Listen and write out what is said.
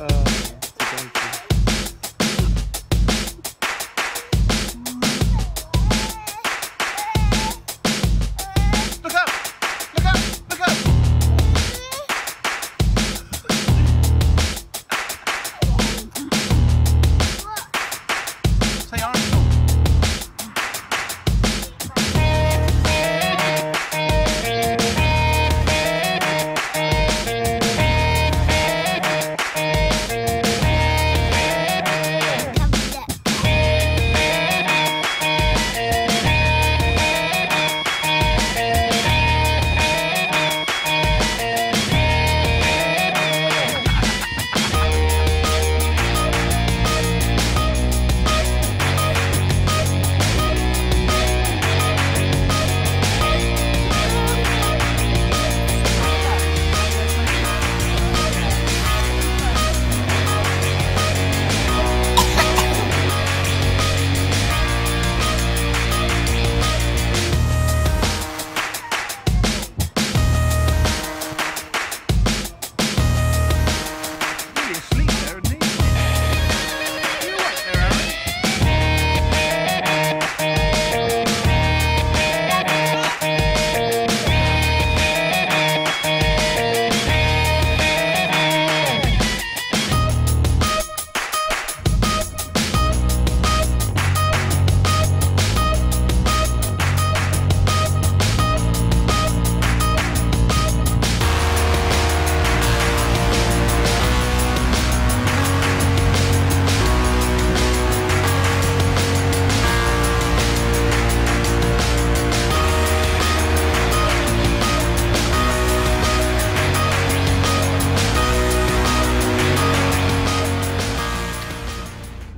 Uh,